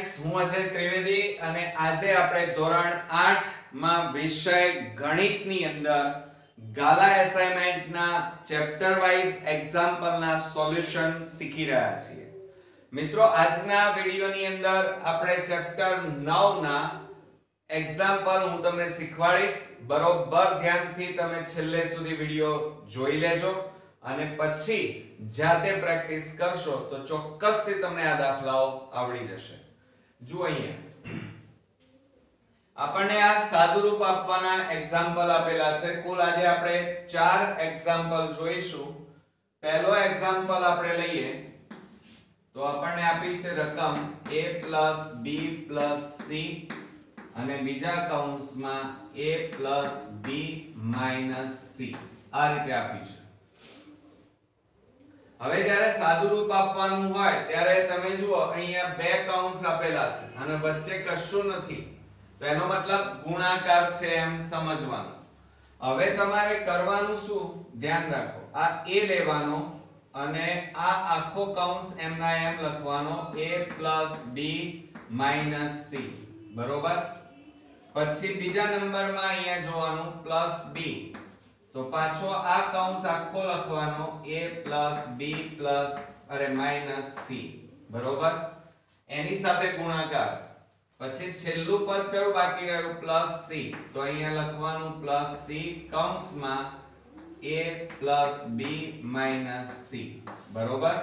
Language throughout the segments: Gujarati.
ફ્રેન્ડ્સ હું અજય ત્રિવેદી અને આજે આપણે ધોરણ 8 માં વિષય ગણિતની અંદર ગાલા એસાઇનમેન્ટના ચેપ્ટર વાઇઝ એક્ઝામ્પલના સોલ્યુશન શીખી રહ્યા છીએ. મિત્રો, આજના વિડિયોની અંદર આપણે ચેપ્ટર 9 ના એક્ઝામ્પલ હું તમને શીખવાડીશ. બરોબર ધ્યાનથી તમે છેલ્લે સુધી વિડિયો જોઈ લેજો અને પછી જાતે પ્રેક્ટિસ કરશો તો ચોક્કસથી તમને આ દાખલાઓ આવડી જશે. જુઓ અહીંયા આપણને આ સાદુરૂપ આપવાના એક્ઝામ્પલ આપેલા છે. કુલ આજે આપણે ચાર એક્ઝામ્પલ જોઈશું. પહેલો એક્ઝામ્પલ આપણે લઈએ. તો આપણને આપી છે રકમ a b c અને બીજા કૌંસમાં a b c. આ રીતે આપી છે. હવે જ્યારે સાદુરૂપ આપવાનું હોય, ત્યારે તમે જુઓ, અહીંયા બે કૌંસ આપેલા છે. અને વચ્ચે કશું નથી. તો એનો મતલબ ગુણાકાર છે એમ સમજવાનું. હવે તમારે કરવાનું શું? ધ્યાન રાખો. આ a લેવાનો અને આ આખો કૌંસ એમના એમ લખવાનો a b c. બરોબર? પછી બીજા નંબરમાં અહીંયા જોવાનું b. તો પાછો આ કૌંસ આખો લખવાનો a b અરે c બરોબર? એની સાથે ગુણાકાર. પછી છેલ્લું પદ કયું બાકી રહ્યું? પ્લસ c તો અહીંયા લખવાનું પ્લસ c કૌંસમાં a b c બરોબર?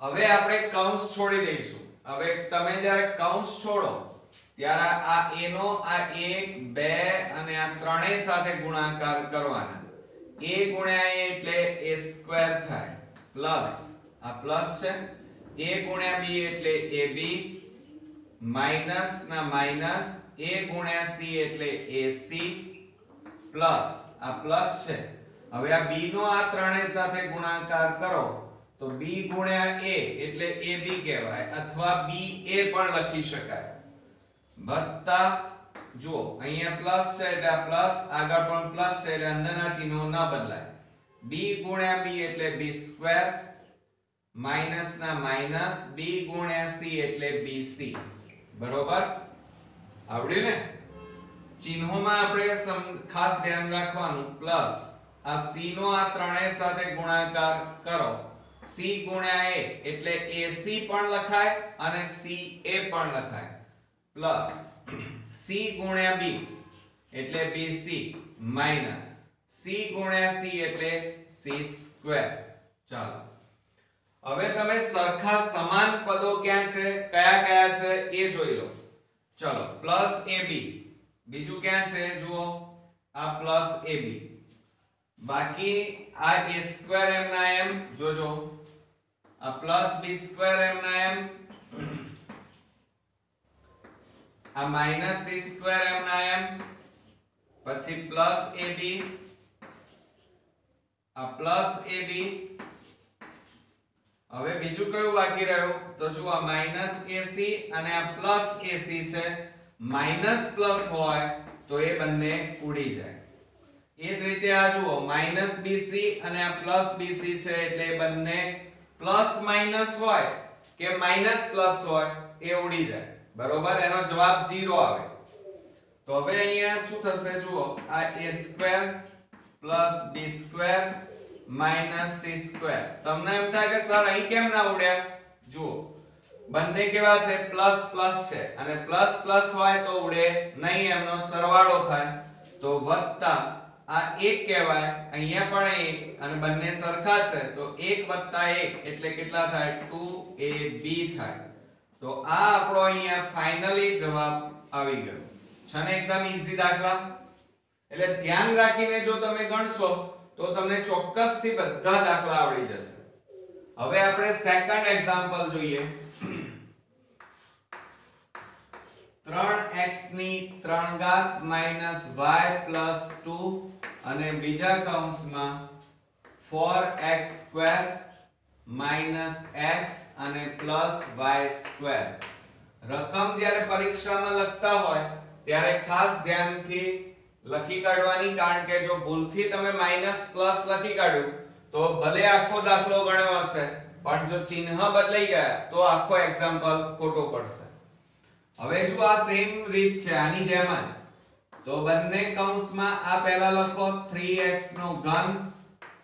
હવે આપણે કૌંસ છોડી દઈશું. હવે તમે જ્યારે કૌંસ છોડો ત્યારે આ a નો આ 1 2 અને આ ત્રણેય સાથે ગુણાકાર કરવાના. a ગુણ્યા a એટલે a સ્ક્વેર થાય. પ્લસ, આ પ્લસ છે. a ગુણ્યા b એટલે ab માઇનસ ના માઇનસ a ગુણ્યા c એટલે ac પ્લસ, આ પ્લસ છે. હવે આ b નો આ ત્રણેય સાથે ગુણાકાર કરો, તો b ગુણ્યા a એટલે ab કહેવાય. અથવા ba પણ લખી શકાય. વત્તા જુઓ અહીંયા પ્લસ છે એટલે પ્લસ આગળ પણ પ્લસ છે એટલે અંદરના ચિહ્નો ન બદલાય. B ગુણ્યા b એટલે b સ્ક્વેર માઇનસ ના માઇનસ b ગુણ્યા c એટલે bc બરોબર? આવડ્યું ને? ચિહ્નોમાં આપણે ખાસ ધ્યાન રાખવાનું. પ્લસ આ c નો આ ત્રણેય સાથે ગુણાકાર કરો. C ગુણ્યા a એટલે ac પણ લખાય અને ca પણ લખાય. પ્લસ c ગુણ્યા b એટલે bc માઇનસ c ગુણ્યા c એટલે c સ્ક્વેર. ચાલો. હવે તમે સરખા સમાન પદો ક્યાં છે? કયા કયા છે? એ જોઈ લો. ચલો, પ્લસ ab બીજું ક્યાં છે? જુઓ. આ પ્લસ ab બાકી આ a સ્ક્વેર એમ ના એમ. જોજો. આ પ્લસ b સ્ક્વેર એમ ના એમ. આ માઇનસ સી સ્ક્વેર એમ ના એમ. પછી પ્લસ ab. આ પ્લસ ab. હવે બીજું કયું બાકી રહ્યું? તો જુઓ, આ માઇનસ ac અને આ પ્લસ ac છે. માઇનસ પ્લસ હોય તો એ બંને ઉડી જાય. એ જ રીતે આ જુઓ માઇનસ બીસી અને આ પ્લસ બીસી છે એટલે એ બંને પ્લસ માઇનસ હોય કે માઇનસ પ્લસ હોય એ ઉડી જાય. બરોબર? એનો જવાબ 0 આવે. તો હવે અહીંયા શું થશે? જુઓ, આ a square plus b square minus c square તમને એમ થાય કે, સર, અહીં કેમ ના ઉડ્યા? જુઓ, બંને કેવા છે? પ્લસ પ્લસ છે. અને પ્લસ પ્લસ હોય તો ઉડે નહીં, એમનો સરવાળો થાય. તો વત્તા આ એક કહેવાય. અહીંયા પણ એક અને બંને સરખા છે. તો એક વત્તા એક એટલે કેટલા થાય? 2ab થાય. તો આ આપણો અહીંયા ફાઇનલી જવાબ આવી ગયો. છે ને એકદમ ઈઝી દાખલા. એટલે ધ્યાન રાખીને જો તમે ગણશો, તો તમને ચોક્કસથી બધા દાખલા આવડી જશે. હવે આપણે સેકન્ડ એક્ઝામ્પલ જોઈએ. 3x ની 3 ઘાત y 2 અને બીજા કૌંસમાં 4x સ્ક્વેર માઇનસ x અને પ્લસ y સ્ક્વેર. રકમ જ્યારે પરીક્ષામાં લખતા હોય, ત્યારે ખાસ ધ્યાનથી લખી કાઢવાની, કારણ કે જો ભૂલથી તમે માઇનસ પ્લસ લખી કાઢ્યું, તો ભલે આખો દાખલો ગણ્યો હશે, પણ જો ચિહ્ન બદલાઈ ગયા, તો આખો એક્ઝામ્પલ ખોટો પડશે. હવે જો આ સેમ રીત છે, આની જેમ જ. તો બંને કૌંસમાં આ પહેલા લખો 3x નો ઘન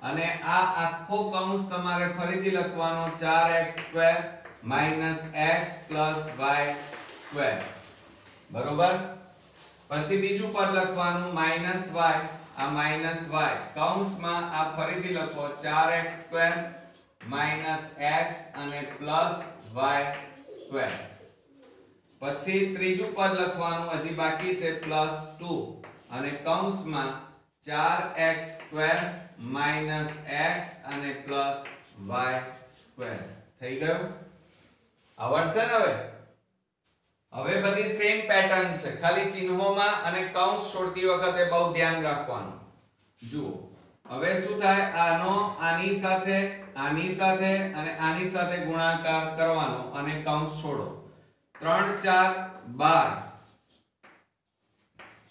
અને આ આખો કૌંસ તમારે ફરીથી લખવાનો 4x2 x y સ્ક્વેર. બરોબર? પછી બીજું પદ લખવાનું y આ માઇનસ y કૌંસમાં આ ફરીથી લખો 4x2 x અને પ્લસ y સ્ક્વેર. પછી ત્રીજું પદ લખવાનું હજી બાકી છે પ્લસ 2 અને કૌંસમાં 4x2 x અને પ્લસ વાય સ્ક્વેર. થઈ ગયું? આવડશે ને હવે? હવે બધી સેમ પેટર્ન છે. ખાલી ચિહ્નોમાં અને કૌંસ છોડતી વખતે બહુ ધ્યાન રાખવાનું. જુઓ. હવે શું થાય? આનો આની સાથે આની સાથે અને આની સાથે ગુણાકાર કરવાનો અને કૌંસ છોડો. 3 4 12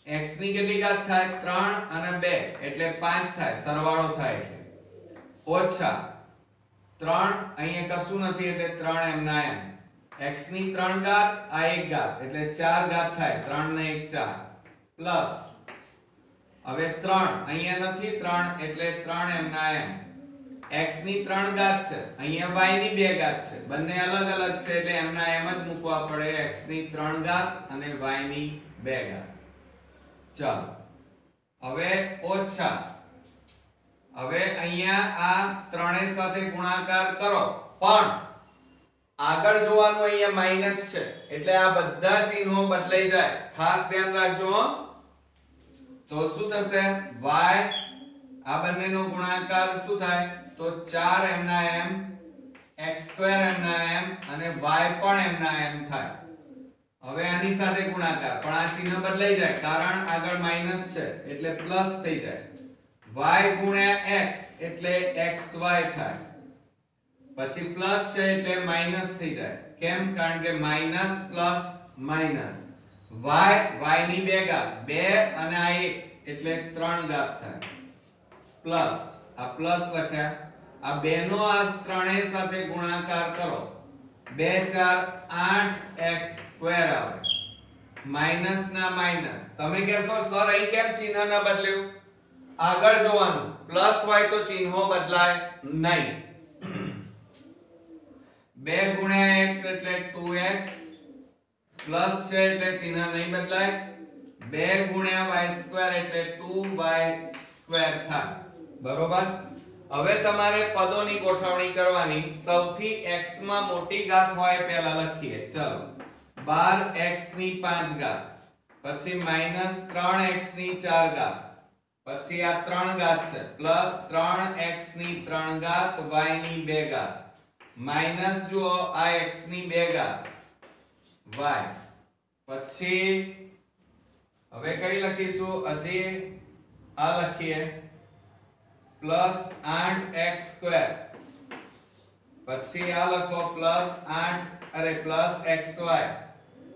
x ની કેટલી ઘાત થાય? 3 અને 2 એટલે 5 થાય. સરવાળો થાય એટલે. ઓછા. 3 અહીંયા કશું નથી એટલે 3 એમ ના એમ. X ની 3 ઘાત, આ 1 ઘાત. એટલે 4 ઘાત થાય. 3 ને 1 4 પ્લસ હવે 3 અહીંયા નથી 3 એટલે 3 એમ ના એમ. X ની 3 ઘાત છે. અહીંયા y ની 2 ઘાત છે. બંને અલગ અલગ છે એટલે એમના એમ જ મૂકવા પડે x ની 3 ઘાત અને y ની 2 ઘાત. ચાલો. હવે ઓછા. હવે અહીંયા આ ત્રણેય સાથે ગુણાકાર કરો. પણ આગળ જોવાનું અહીંયા માઇનસ છે. એટલે આ બધા ચિહ્નો બદલાઈ જાય. ખાસ ધ્યાન રાખજો. તો શું થશે? y આ બંનેનો ગુણાકાર શું થાય? તો 4 એમના m x2 m ના m અને y પણ m ના m થાય. હવે આની સાથે ગુણાકાર. પણ આ ચિહ્ન બદલાઈ જાય, કારણ આગળ માઇનસ છે, એટલે પ્લસ થઈ જાય. y ગુણ્યા x, એટલે xy થાય. પછી પ્લસ છે, એટલે માઇનસ થઈ જાય. કેમ? કારણ કે minus plus minus y y ની બે ઘાત, બે અને આ એક, એટલે ત્રણ ઘાત થાય. પ્લસ આ પ્લસ લખ્યા. આ બેનો આ ત્રણેય સાથે ગુણાકાર કરો. બે ચાર આઠ એક્સ સ્ક્વેર આવે. માઇનસ ના માઇનસ. તમે કહેશો, સર, અહીં કેમ ચિહ્ન ના બદલ્યું? આગળ જોવાનું. પ્લસ હોય તો ચિહ્નો બદલાય નહીં. બે ગુણ્યા એક્સ એટલે ટુ એક્સ. પ્લસ છે એટલે ચિહ્ન નહીં બદલાય. બે ગુણ્યા વાય સ્ક્વેર એટલે ટુ વાય સ્ક્વેર થાય. બરોબર? હવે તમારે પદોની ગોઠવણી કરવાની સૌથી x માં મોટી ઘાત હોય પહેલા લખીએ. ચલો. 12x ની 5 ઘાત પછી માઇનસ 3x ની 4 ઘાત પછી આ 3 ઘાત છે. પ્લસ 3x ની 3 ઘાત y ની 2 ઘાત માઇનસ જુઓ, આ x ની 2 ઘાત y. પછી હવે કઈ લખીશું? હજી આ લખીએ. પ્લસ આઠ એક્સ સ્ક્વેર. પછી આ લખો પ્લસ આઠ, અરે પ્લસ એક્સ વાય.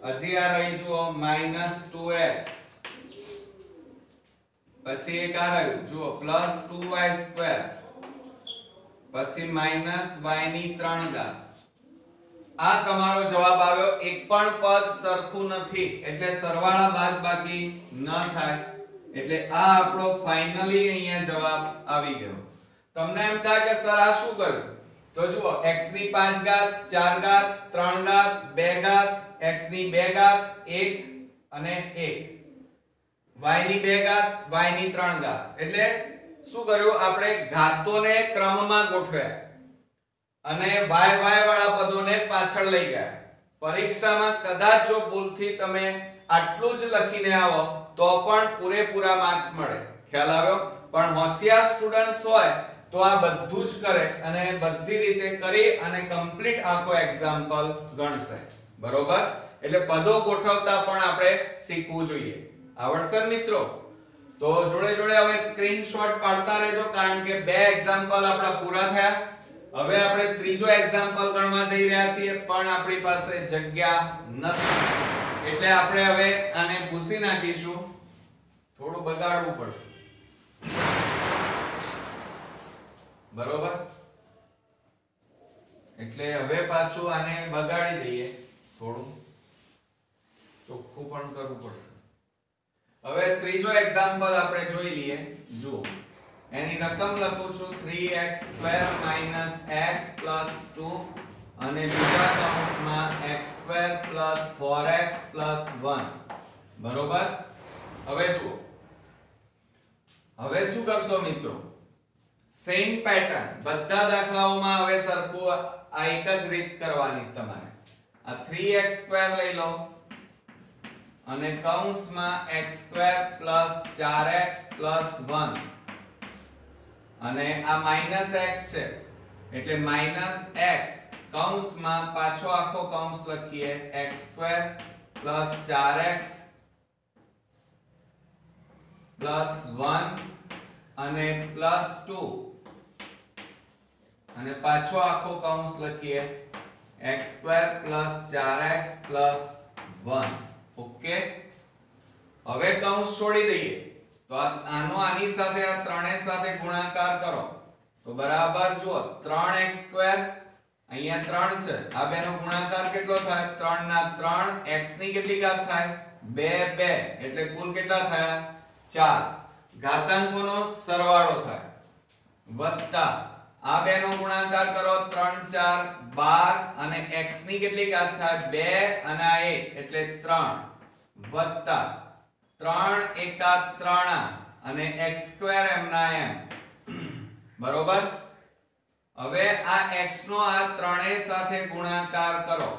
હજી આ રહી જુઓ, માઇનસ ટુ એક્સ. પછી એક આ રહ્યું, જુઓ, પ્લસ ટુ વાય સ્ક્વેર. પછી માઇનસ વાયની ત્રણ ઘાત. આ તમારો જવાબ આવ્યો, એક પણ પદ સરખું નથી, એટલે સરવાળા બાદ બાકી ન થાય. એટલે આ આપણો ફાઇનલી અહીંયા જવાબ આવી ગયો. તમને એમ થાય કે સર આ શું કર્યું? તો જુઓ, x ની 5 ઘાત 4 ઘાત 3 ઘાત 2 ઘાત, x ની 2 ઘાત 1 અને 1 y ની 2 ઘાત, y ની 3 ઘાત. એટલે શું કર્યું? આપણે ઘાતોને ક્રમમાં ગોઠવ્યા. અને y y વાળા પદોને પાછળ લઈ ગયા. પરીક્ષામાં કદાચ જો ભૂલથી તમે આટલું જ લખીને આવો તો પણ પૂરેપૂરા માર્ક્સ મળે. ખ્યાલ આવ્યો? પણ હોશિયાર સ્ટુડન્ટ્સ હોય તો આ બધું જ કરે અને બધી રીતે કરી અને કમ્પ્લીટ આખો એક્ઝામ્પલ ગણશે. બરોબર? એટલે પદો ગોઠવતા પણ આપણે શીખવું જોઈએ. આવડશે મિત્રો? તો જોડે જોડે હવે સ્ક્રીનશોટ પાડતા રહેજો, કારણ કે બે એક્ઝામ્પલ આપણા પૂરા થયા. હવે આપણે ત્રીજો એક્ઝામ્પલ ગણવા જઈ રહ્યા છીએ, પણ આપણી પાસે જગ્યા નથી. એટલે આપણે હવે આને ભૂસી નાખીશું. થોડું બગાડવું પડશે. બરોબર? એટલે હવે પાછું આને બગાડી દઈએ થોડું. ચોખ્ખું પણ કરવું પડશે. હવે ત્રીજો એક્ઝામ્પલ આપણે જોઈ લઈએ. જુઓ. એની રકમ લખું છું 3x square minus x plus 2 અને બીજા કૌંસમાં x square plus 4x plus 1 બરોબર? હવે જુઓ. હવે શું કરશો મિત્રો? સેમ પેટર્ન બધા દાખલાઓમાં હવે સરખું આ એક જ રીત કરવાની તમારે. આ 3x સ્ક્વેર લઈ લો. અને કૌંસમાં x square plus 4x plus 1 અને આ માઇનસ x છે. એટલે માઇનસ x કૌંસમાં પાછો આખો કૌંસ લખીએ. X square plus 4x plus 1 અને પ્લસ 2 અને પાછો આખો કૌંસ લખીએ. X square plus 4x plus 1 okay હવે કૌંસ છોડી દઈએ. તો આનો આની સાથે આ ત્રણેય સાથે ગુણાકાર કરો. તો બરાબર જુઓ 3x સ્ક્વેર અહીંયા 3 છે. આ બેનો ગુણાકાર કેટલો થાય? 3 ના 3 x ની કેટલી ઘાત થાય? 2 2 એટલે કુલ કેટલા થયા? 4 ઘાતાંકોનો સરવાળો થાય. વત્તા. આ બેનો ગુણાકાર કરો. 3 4 12 અને x ની કેટલી ઘાત થાય? 2 અને આ 1 એટલે 3 વત્તા. 3 એકા 3 અને x સ્ક્વેર એમ ના એમ. બરોબર? હવે આ x નો આ ત્રણેય સાથે ગુણાકાર કરો.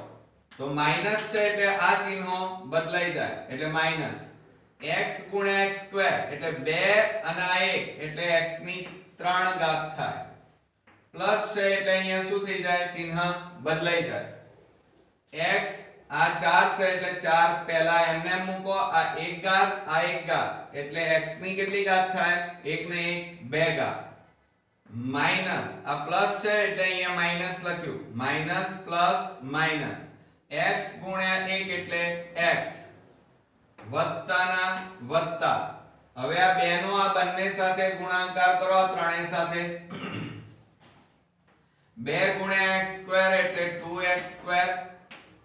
તો માઇનસ છે એટલે આ ચિહ્નો બદલાઈ જાય, એટલે માઇનસ x x સ્ક્વેર, એટલે 2 અને આ 1 એટલે x ની 3 ઘાત થાય. પ્લસ છે એટલે અહીંયા શું થઈ જાય? ચિહ્ન બદલાઈ જાય. x આ 4 છે એટલે 4 પહેલા એમને મૂકો, આ 1 ઘાત, આ 1 ઘાત. એટલે x ની કેટલી ઘાત થાય? 1 ને 1 2 ઘાત. માઇનસ આ પ્લસ છે એટલે અહીંયા માઇનસ લખ્યું. માઇનસ પ્લસ માઇનસ x ગુણ્યા 1 એટલે x વત્તાના વત્તા. હવે આ બેનો આ બંને સાથે ગુણાકાર કરો ત્રણે સાથે. 2 ગુણ્યા x સ્ક્વેર એટલે 2x સ્ક્વેર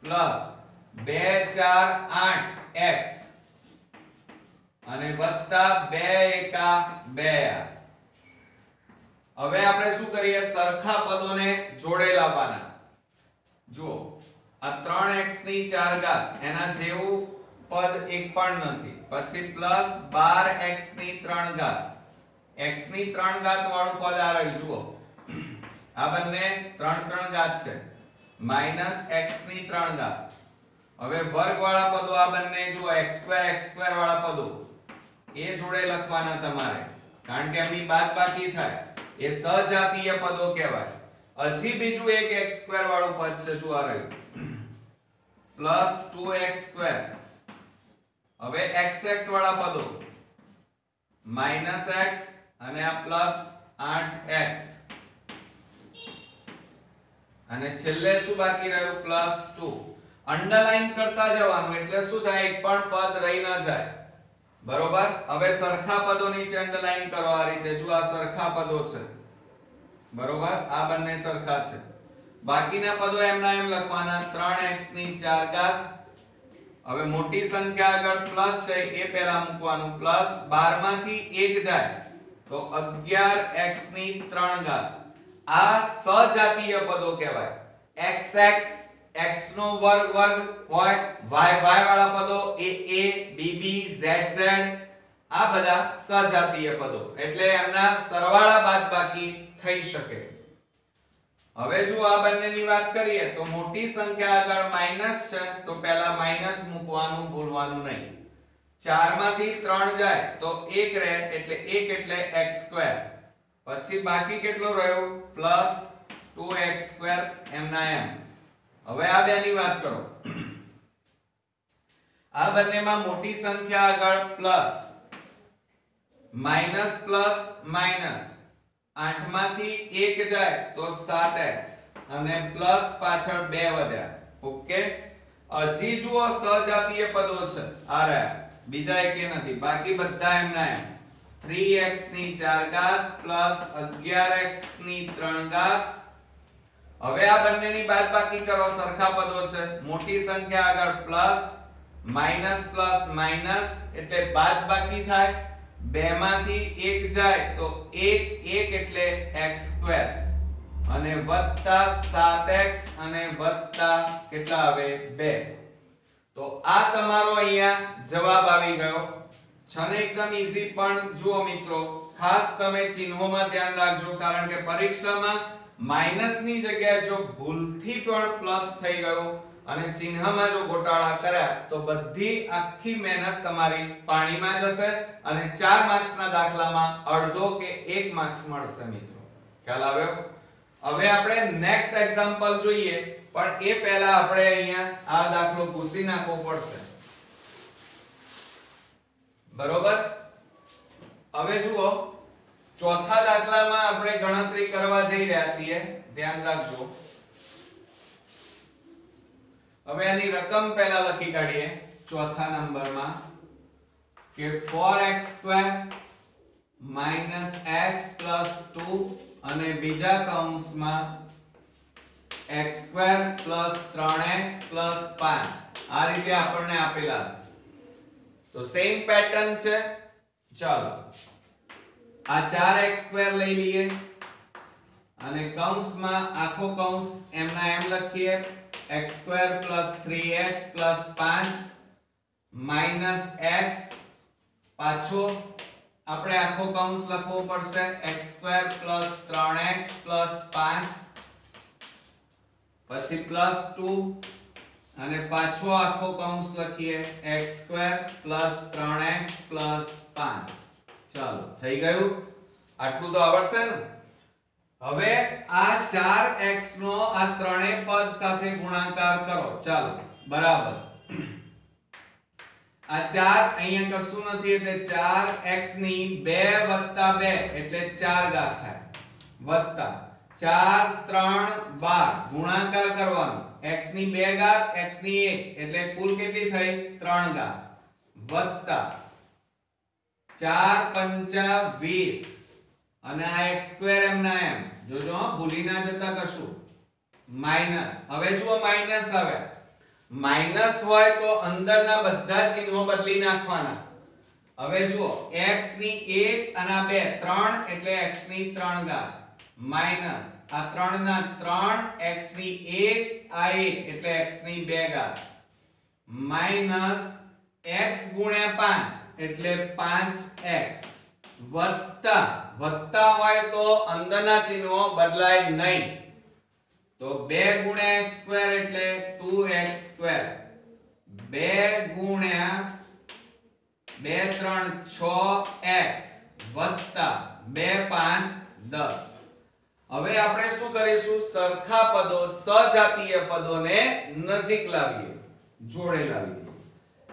પ્લસ 2 4 8x અને વત્તા 2 એકા 2 હવે આપણે શું કરીએ? સરખા પદોને જોડે લાવવાના જુઓ, આ 3x ની 4 ઘાત, એના જેવું પદ એક પણ નથી. પછી પ્લસ 12x ની 3 ઘાત. x ની 3 ઘાત વાળું પદ આ રહ્યું, જુઓ. આ બંને 3 3 ઘાત છે. માઇનસ x ની 3 ઘાત. હવે વર્ગ વાળા પદો આ બંને, જુઓ x2 x2 વાળા પદો. એ જોડે લખવાના તમારે. કારણ કે એમની બાદબાકી થાય. એ સજાતીય પદો કહેવાય. હજી બીજું એક x2 વાળું પદ છે જો આ રહ્યું? પ્લસ 2x2 હવે xx વાળા પદો. માઇનસ x અને આ પ્લસ 8x અને છેલ્લે શું બાકી રહ્યું? પ્લસ 2 અંડરલાઈન કરતા જવાનું એટલે શું થાય? એક પણ પદ રહી ન જાય. બરોબર? હવે સરખા પદો નીચે અંડરલાઈન કરો આ રીતે. જો આ સરખા પદો છે. બરોબર? આ બંને સરખા છે. બાકીના પદો એમના એમ લખવાના. 3x ની 4 ઘાત. હવે મોટી સંખ્યા આગળ પ્લસ છે, એ પહેલા મૂકવાનું. પ્લસ 12 માંથી 1 જાય. તો 11x ની 3 ઘાત. આ સજાતીય પદો કહેવાય. Xx x નો વર્ગ વર્ગ હોય, y y વાળા પદો a a, b b, z z. આ બધા સજાતીય પદો. એટલે એમના સરવાળા બાદબાકી થઈ શકે. હવે જો આ બંનેની વાત કરીએ, તો મોટી સંખ્યા આગળ માઇનસ છે, તો પહેલા માઇનસ મૂકવાનું, ભૂલવાનું નહીં. 4 માંથી 3 જાય, તો 1 રહે, એટલે 1 એટલે x2 પછી બાકી કેટલો રહ્યો? પ્લસ 2x2 એમના એમ. હવે આ બેની વાત કરો. આ બંનેમાં મોટી સંખ્યા આગળ પ્લસ માઇનસ પ્લસ માઇનસ 8 માંથી 1 જાય તો 7x અને પ્લસ પાછળ 2 વધ્યા. ઓકે? હજી જુઓ સજાતીય પદો છે. આ રહ્યા. બીજા એકે નથી. બાકી બધા એમના એમ. 3x ની 4 ઘાત પ્લસ 11x ની 3 ઘાત. હવે આ બંનેની બાદબાકી કરો. સરખા પદો છે. મોટી સંખ્યા આગળ પ્લસ માઇનસ પ્લસ માઇનસ એટલે બાદબાકી થાય. બે માંથી એક જાય તો એક એક એટલે x સ્ક્વેર. અને વત્તા 7x અને વત્તા કેટલા આવે? 2 તો આ તમારો અહીંયા જવાબ આવી ગયો. છે ને એકદમ ઈઝી પણ જુઓ મિત્રો, ખાસ તમે ચિહ્નોમાં ધ્યાન રાખજો, કારણ કે પરીક્ષામાં માઇનસની જગ્યાએ જો ભૂલથી પણ પ્લસ થઈ ગયો અને ચિહ્નમાં જો ગોટાળા કર્યા, તો બધી આખી મહેનત તમારી પાણીમાં જશે અને 4 માર્ક્સના દાખલામાં અડધો કે 1 માર્ક્સ મળશે મિત્રો. ખ્યાલ આવ્યો? હવે આપણે નેક્સ્ટ એક્ઝામ્પલ જોઈએ, પણ એ પહેલા આપણે અહીંયા આ દાખલો ભૂસી નાખવો પડશે. બરોબર? હવે જુઓ, ચોથા દાખલામાં આપણે ગણતરી કરવા જઈ રહ્યા છીએ. ધ્યાન રાખજો. હવે આની રકમ પહેલા લખી કાઢીએ. ચોથા નંબરમાં કે 4x2 x 2 અને બીજા કૌંસમાં x2 3x 5 આ રીતે આપણને આપેલા છે. તો સેમ પેટર્ન છે. ચાલો. આ 4x2 લઈ લઈએ. અને કૌંસમાં આખો કૌંસ એમના એમ લખીએ. X2 3x 5 minus x. પાછો આપણે આખો કૌંસ લખવો પડશે. x2 3x 5 પછી પ્લસ 2 અને પાછો આખો કૌંસ લખીએ. x2 3x 5 ચાલો, થઈ ગયું? આટલું તો આવડશે ને? હવે આ 4x નો આ ત્રણેય પદ સાથે ગુણાકાર કરો. ચાલો, બરાબર. આ 4 અહીંયા કશું નથી, એટલે 4x ની 2 2 એટલે 4 ઘાત થાય. વત્તા. 4 3 12 ગુણાકાર કરવાનો. X ની 2 ઘાત, x ની 1 એટલે કુલ કેટલી થઈ? 3 ઘાત. વત્તા. 4 પંચા 20 અને આ x સ્ક્વેર એમ ના એમ. જોજો ભૂલી ના જતા કશું. માઇનસ હવે જુઓ માઇનસ આવે માઇનસ હોય તો અંદરના બધા ચિહ્નો બદલી નાખવાના. હવે જુઓ, x ની 1 અને આ 2 3 એટલે x ની 3 ઘાત. માઇનસ આ 3 ના 3 x ની 1 આ 1 એટલે x ની 2 ઘાત. માઇનસ x ગુણ્યા 5 એટલે 5x વત્તા વત્તા હોય તો અંદરના ચિહ્નો બદલાય નહીં. તો 2 ગુણ્યા x સ્ક્વેર એટલે 2x સ્ક્વેર. 2 ગુણ્યા 2 3 6x વત્તા 2 5 10 હવે આપણે શું કરીશું? સરખા પદો, સજાતીય પદોને નજીક લાવીએ. જોડે લાવીએ.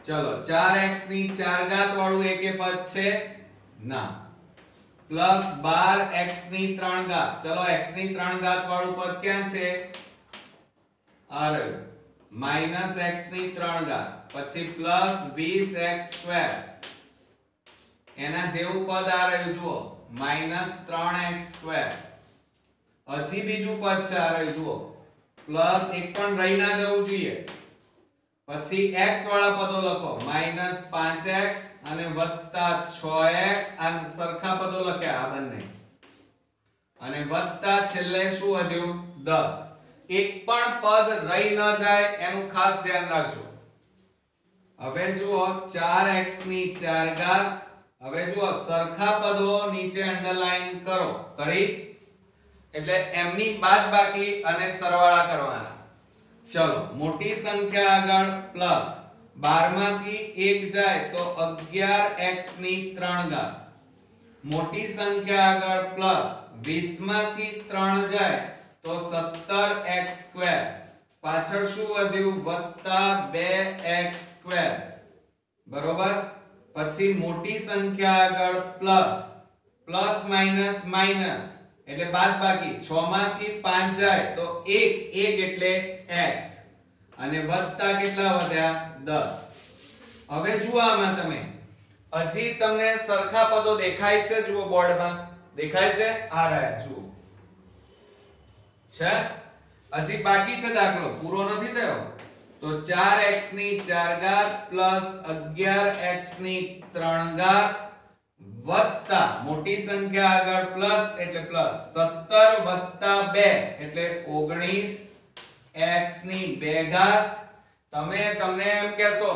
ચલો 4x ની 4 ઘાત વાળું એકે પદ છે? ના. પ્લસ 12x ની 3 ઘાત. ચલો x ની 3 ઘાત વાળું પદ ક્યાં છે? આ રહ્યું. માઇનસ x ની 3 ઘાત. પછી પ્લસ 20x સ્ક્વેર. એના જેવું પદ આ રહ્યું, જુઓ. Minus 3x square. હજી બીજું પદ છે આ રહ્યું, જુઓ. પ્લસ એક પણ રહી ના જવું જોઈએ. પછી x વાળા પદો લખો. માઇનસ 5x અને વત્તા 6x આ સરખા પદો લખ્યા આ બંને. અને વત્તા છેલ્લે શું વધ્યું? 10 એક પણ પદ રહી ન જાય એનું ખાસ ધ્યાન રાખજો. હવે જુઓ 4x ની 4 ઘાત. હવે જુઓ સરખા પદો નીચે અંડરલાઈન કરો. કરી? એટલે એમની બાદબાકી અને સરવાળા કરવાના. ચલો, મોટી સંખ્યા આગળ પ્લસ 12 માંથી 1 જાય તો 11x ની 3 ઘાત. મોટી સંખ્યા આગળ પ્લસ 20 માંથી 3 જાય તો 17x સ્ક્વેર પાછળ શું વધ્યું? વત્તા 2x સ્ક્વેર બરોબર? પછી મોટી સંખ્યા આગળ પ્લસ પ્લસ માઇનસ માઇનસ એટલે બાદ બાકી 6 માંથી 5 જાય તો 1 1 એટલે x અને વત્તા કેટલા વધ્યા? 10 હવે જુઓ આમાં તમે. હજી તમને સરખા પદો દેખાય છે, જુઓ બોર્ડમાં. દેખાય છે? આ રહ્યા, જુઓ. છે? હજી બાકી છે દાખલો. પૂરો નથી થયો? તો 4x ની 4 ઘાત પ્લસ 11x ની 3 ઘાત વત્તા. મોટી સંખ્યા આગળ પ્લસ એટલે પ્લસ 17 વત્તા 2 એટલે 19 x ની 2 ઘાત. તમે તમને એમ કહેશો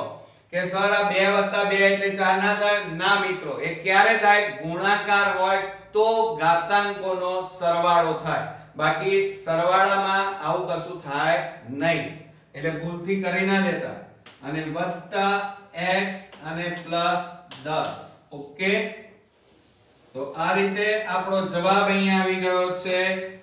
કે સર આ 2 વત્તા 2 એટલે 4 ના થાય? ના મિત્રો. એ ક્યારે થાય? ગુણાકાર હોય તો ઘાતાંકોનો સરવાળો થાય. બાકી સરવાળામાં આવું કશું થાય નહીં. એટલે ભૂલથી કરી ના દેતા. અને વત્તા x અને પ્લસ 10 ઓકે? તો આ રીતે આપણો જવાબ અહીંયા આવી ગયો છે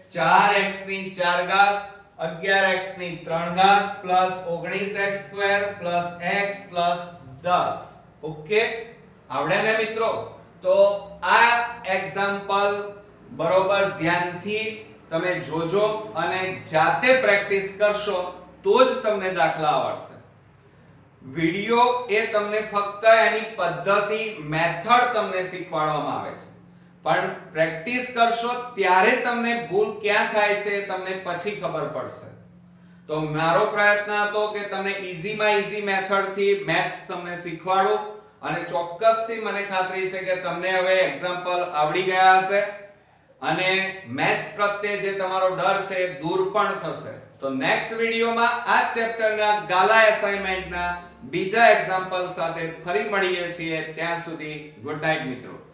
4x ની 4 ઘાત 11x ની 3 ઘાત, plus 19x square, plus x plus 10 okay? આવડે ને મિત્રો? તો આ એક્ઝામ્પલ બરોબર ધ્યાનથી તમે જોજો અને જાતે પ્રેક્ટિસ કરશો તો જ તમને દાખલા આવડશે. વિડિયો એ તમને ફક્ત એની પદ્ધતિ, મેથડ તમને શીખવાડવામાં આવે છે. પણ પ્રેક્ટિસ કરશો ત્યારે તમને ભૂલ ક્યાં થાય છે તમને પછી ખબર પડશે. તો મારો પ્રયત્ન હતો કે તમને ઈઝીમાં ઈઝી મેથડથી મેથ્સ તમને શીખવાડું અને ચોક્કસથી મને ખાતરી છે કે તમને હવે એક્ઝામ્પલ આવડી ગયા હશે અને મેથ્સ પ્રત્યે જે તમારો ડર છે દૂર પણ થશે. તો નેક્સ્ટ વિડિયોમાં આ ચેપ્ટરના ગાલા એસાઇનમેન્ટના બીજા એક્ઝામ્પલ સાથે ફરી મળીએ છીએ. ત્યાં સુધી ગુડ નાઇટ મિત્રો.